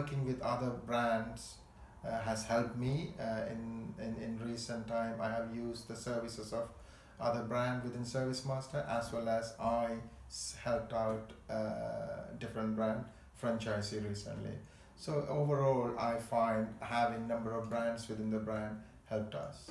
working with other brands uh, has helped me uh, in, in in recent time. I have used the services of other brand within ServiceMaster as well as I helped out uh, different brand franchisee recently. So overall i find having number of brands within the brand helped us.